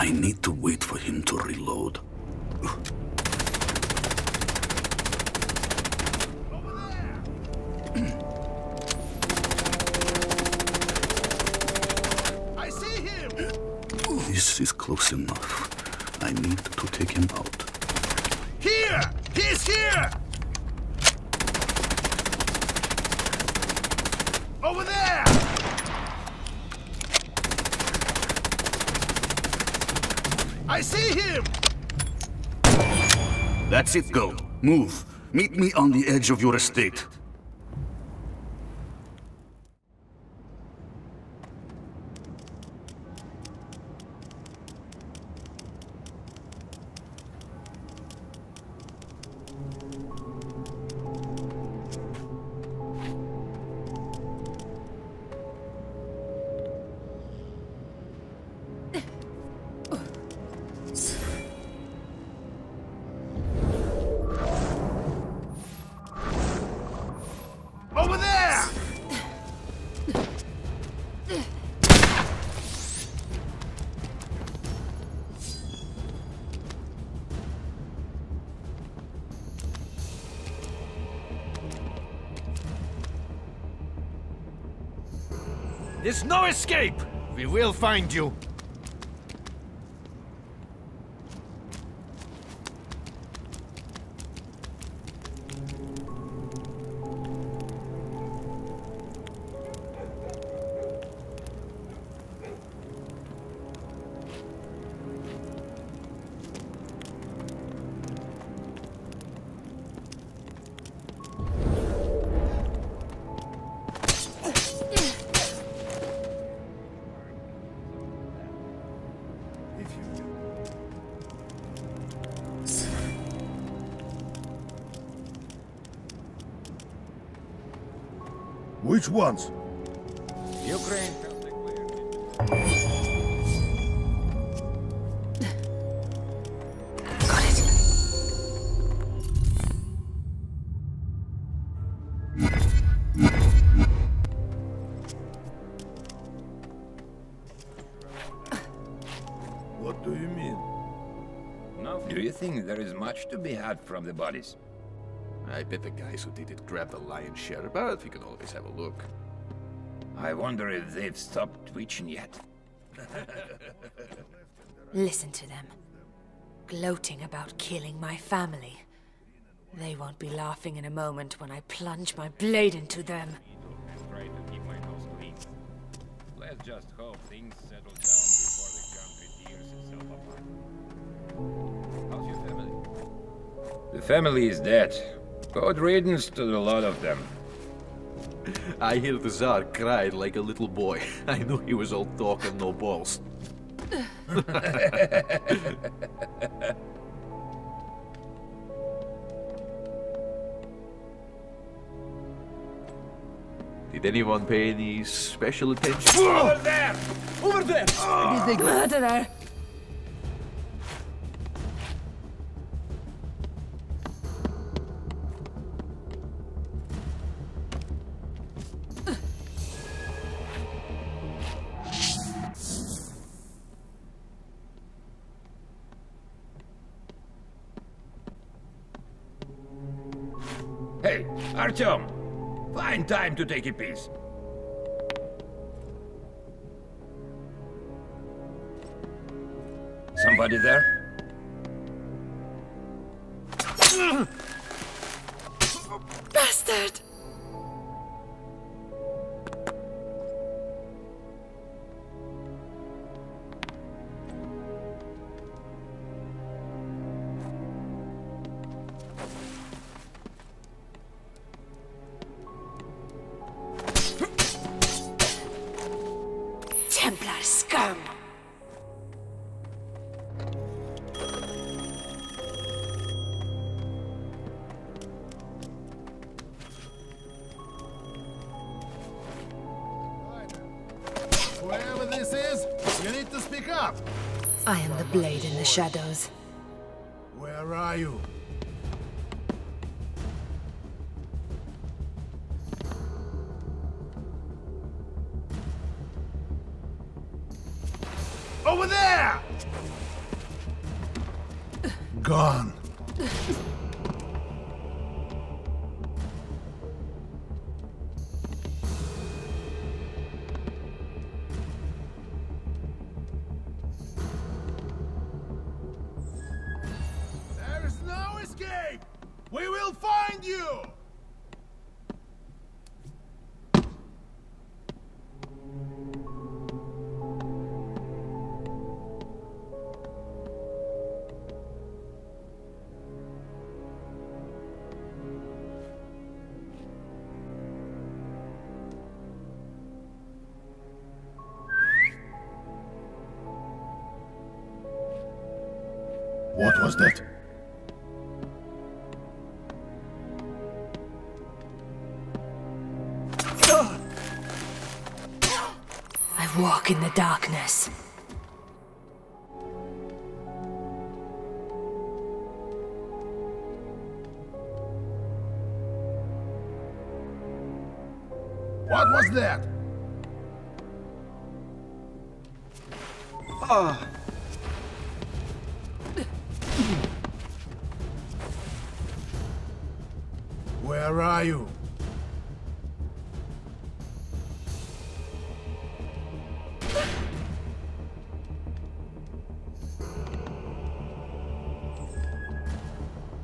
I need to wait for him to reload. I see him! This is close enough. I need to take him out. Here! He's here! Over there! I see him! That's it, go. Move. Meet me on the edge of your estate. There's no escape! We will find you! Which ones? Ukraine. Got it. What do you mean? Do you think there is much to be had from the bodies? I bet the guys who did it grabbed the lion's share, but we can always have a look. I wonder if they've stopped twitching yet. Listen to them. Gloating about killing my family. They won't be laughing in a moment when I plunge my blade into them. Try to keep my nose clean. Let's just hope things settle down before the country tears itself apart. How's your family? The family is dead. God riddance to the lot of them. I hear the Tsar cried like a little boy. I knew he was all talk and no balls. Did anyone pay any special attention? Over there! Over there! Murderer! Time to take a piece. Somebody there? Bastard! This is, you need to speak up. I am the blade in the shadows. Where are you? What was that? I walk in the darkness. What was that? Ah. Where are you?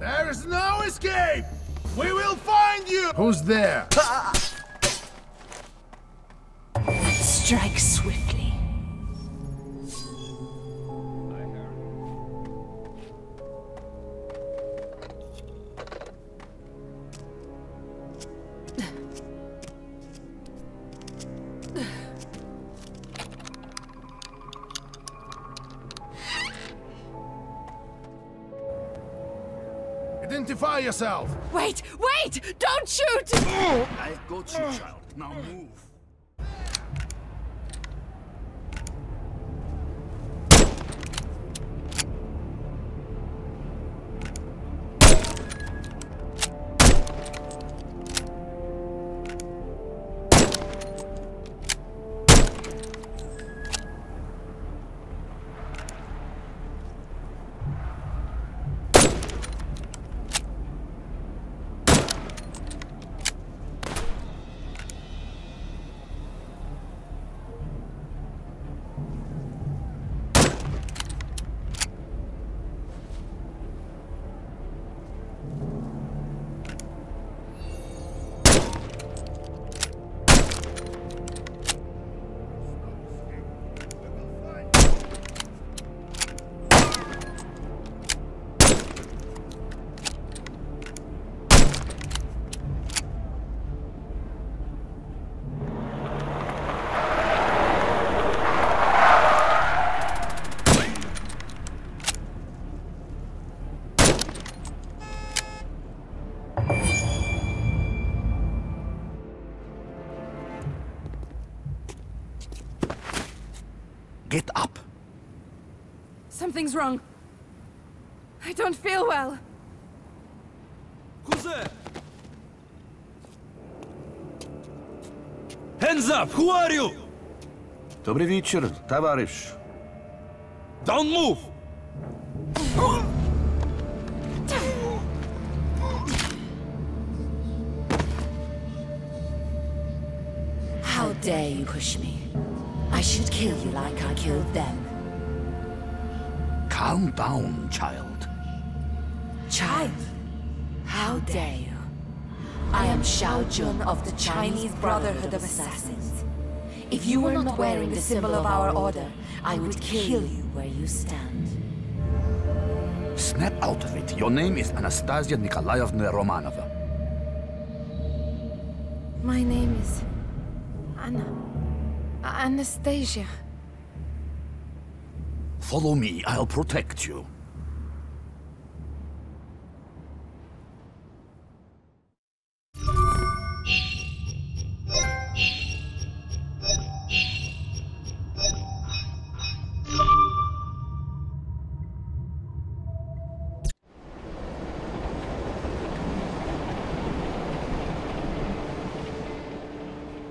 There is no escape! We will find you! Who's there? Identify yourself! Wait! Wait! Don't shoot! I've got you, child. Now move. Something's wrong. I don't feel well. Who's there? Hands up! Who are you? Добрый вечер, товарищ. Don't move! How dare you push me? I should kill you like I killed them. Calm down, child. Child? How dare you? I am Shao Jun of the Chinese Brotherhood of Assassins. If you were not wearing the symbol of our order, I would kill you where you stand. Snap out of it. Your name is Anastasia Nikolaevna Romanova. My name is Anna. Anastasia. Follow me. I'll protect you.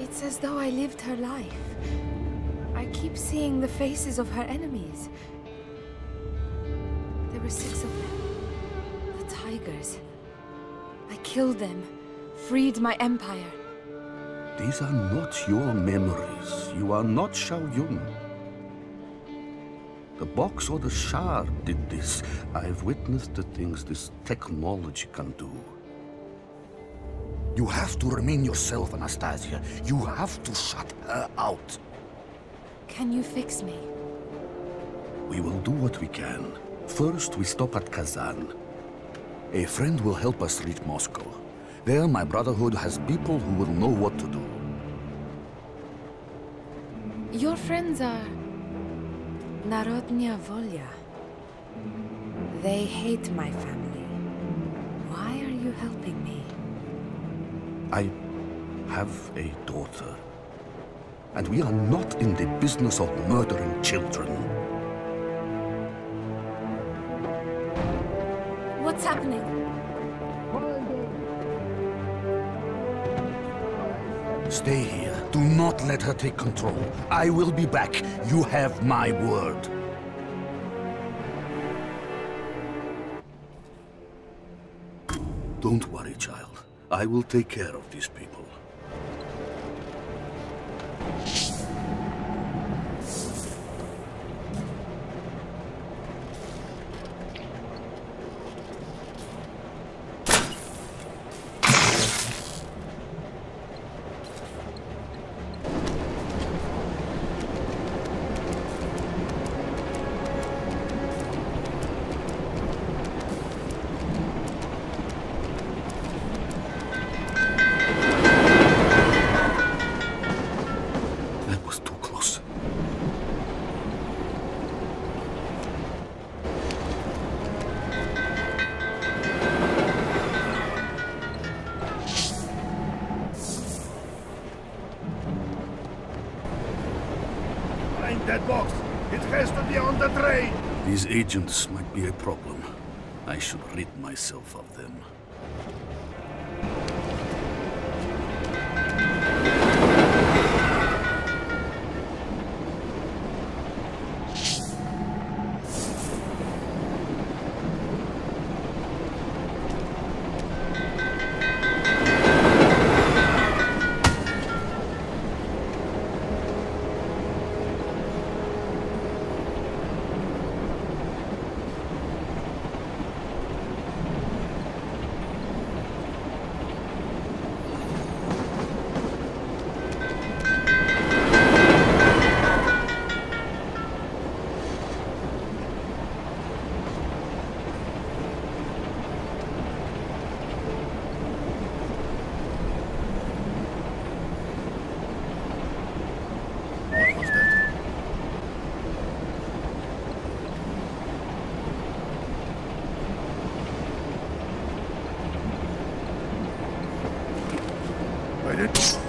It's as though I lived her life. I keep seeing the faces of her enemies. Them, freed my empire. These are not your memories. You are not Shao Jun. The box or the shard did this. I've witnessed the things this technology can do. You have to remain yourself, Anastasia. You have to shut her out. Can you fix me? We will do what we can. First, we stop at Kazan. A friend will help us reach Moscow. There, my Brotherhood has people who will know what to do. Your friends are... Narodnaya Volya. They hate my family. Why are you helping me? I have a daughter. And we are not in the business of murdering children. What's happening? Stay here. Do not let her take control. I will be back. You have my word. Don't worry, child. I will take care of these people. Agents might be a problem. I should rid myself of them. I did.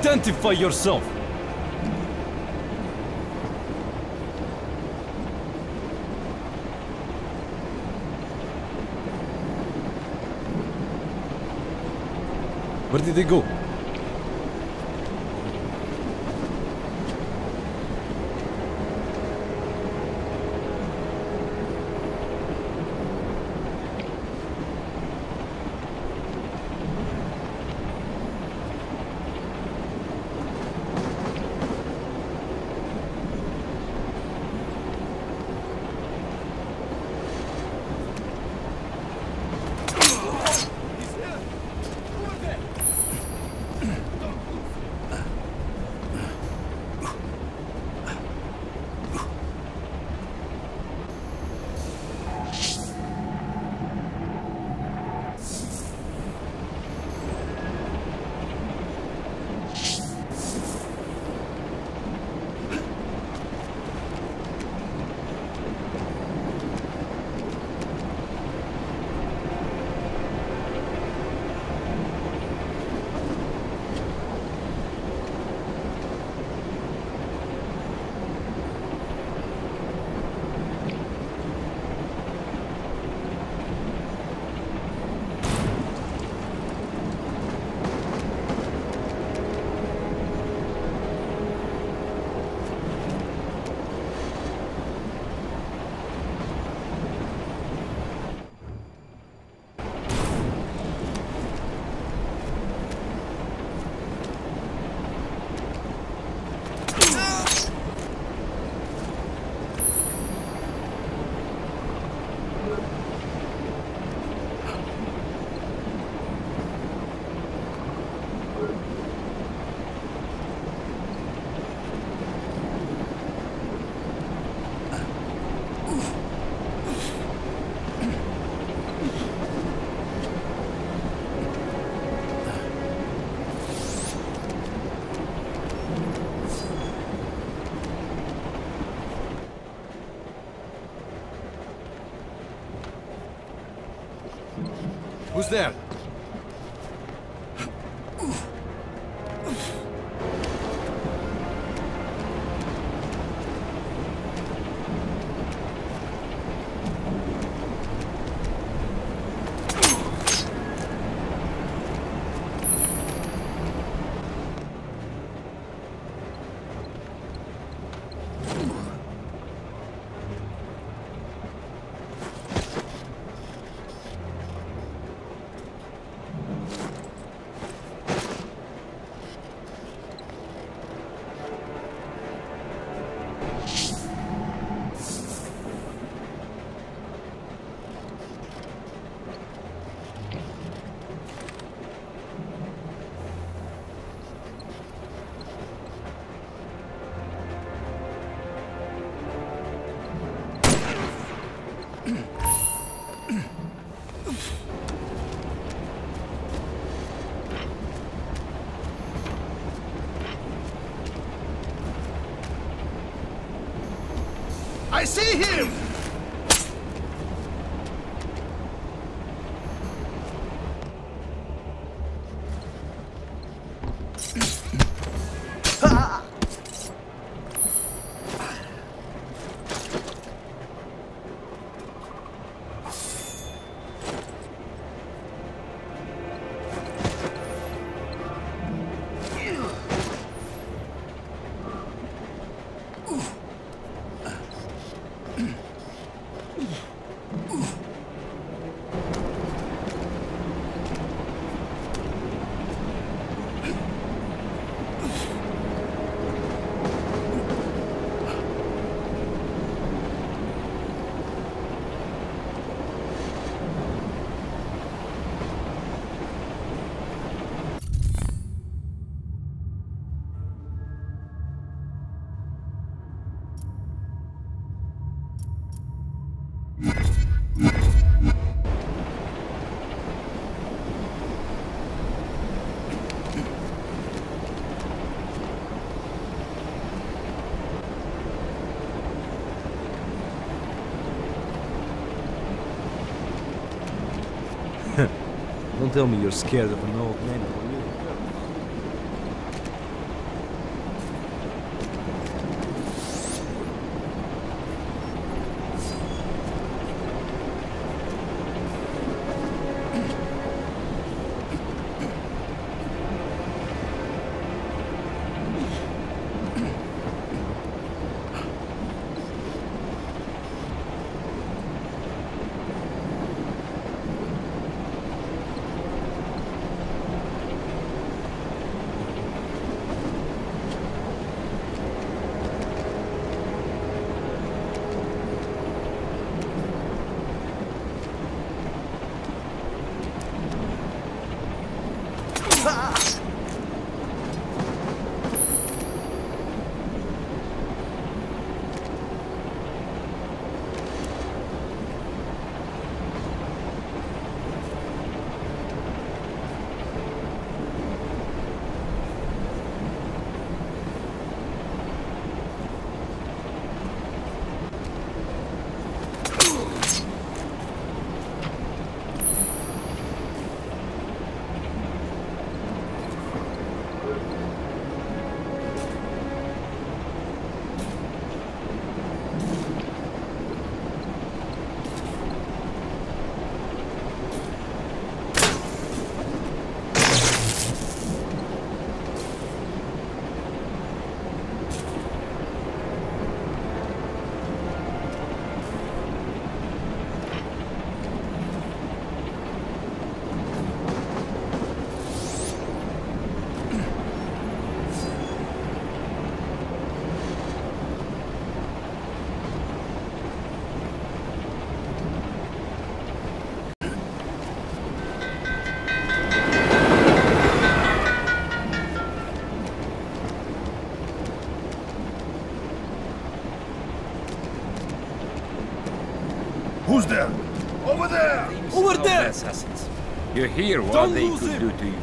Identify yourself! Where did they go? There? See him! Tell me you're scared of an assassins. You hear what Don't they could him. do to you.